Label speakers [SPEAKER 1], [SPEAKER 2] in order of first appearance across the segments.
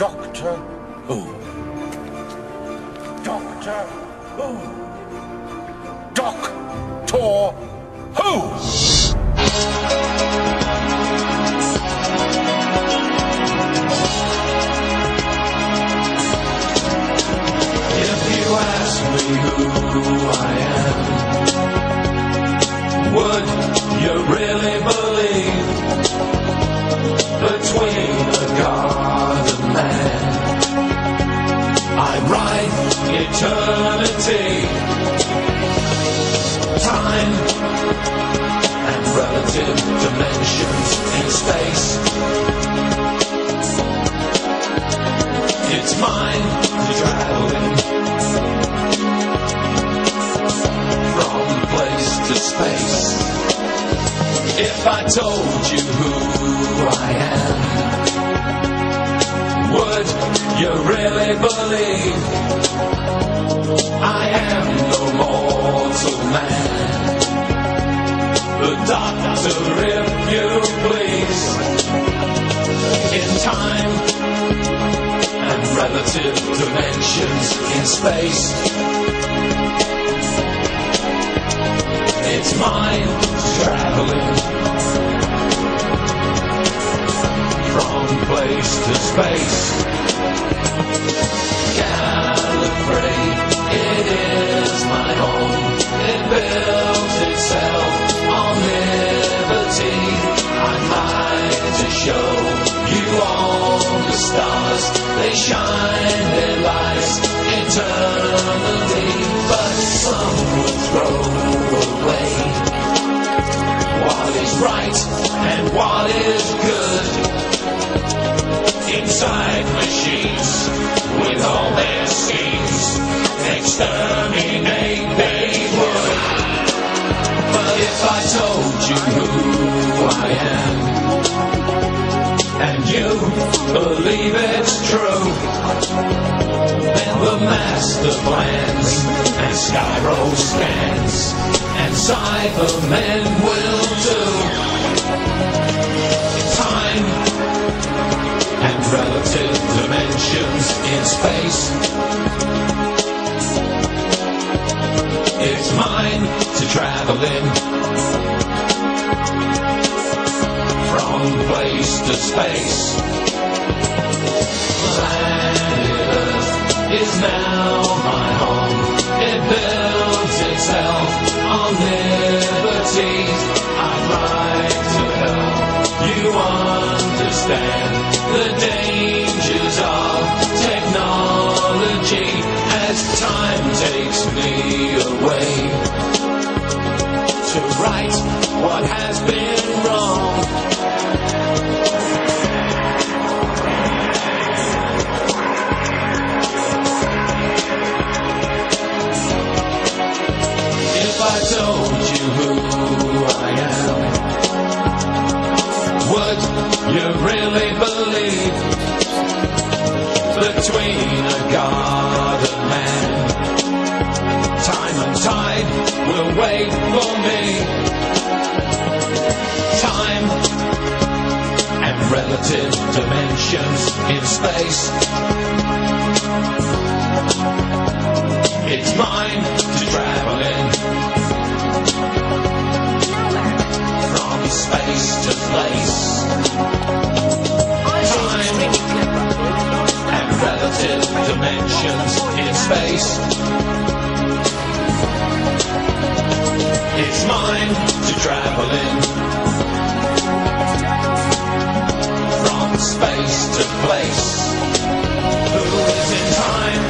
[SPEAKER 1] Doctor Who. Doctor Who. Doctor Who.
[SPEAKER 2] If you ask me who I am, would I told you who I am, would you really believe I am no mortal man? The doctor, if you please, in time and relative dimensions in space. It's mine traveling from place to space. Gallifrey, it is my home. It builds itself on liberty. I'd like to show you all the stars. They shine right and what is good inside machines with all their schemes. Exterminate they would. But if I told you who I am, and you believe it's true, then the master plans and Skaro scans and Cybermen will do. Mine to travel in from place to space. Between a god and man? Time and tide will wait for me. Time and relative dimensions in space. It's mine space. It's mine to travel in from space to place. Who is in time?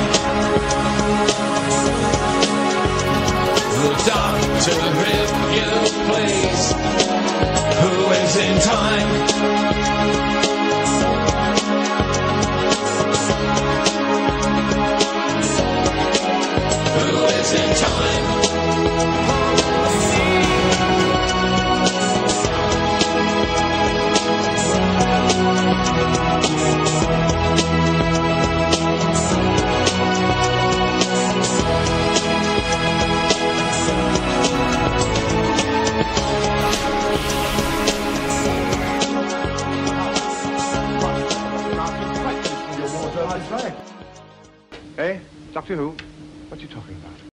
[SPEAKER 2] The doctor, if you please.
[SPEAKER 1] Right.
[SPEAKER 3] Eh? Doctor Who? What you talking about?